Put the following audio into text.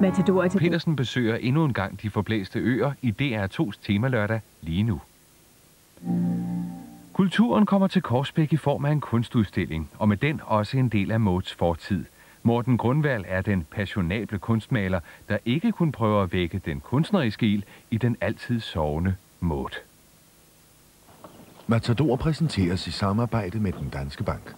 Matador til Petersen besøger endnu en gang de forblæste øer i DR2's temalørdag lige nu. Kulturen kommer til Korsbæk i form af en kunstudstilling, og med den også en del af Måts fortid. Morten Grundvald er den passionable kunstmaler, der ikke kun prøver at vække den kunstneriske ild i den altid sovende Maud. Matador præsenteres i samarbejde med den Danske Bank.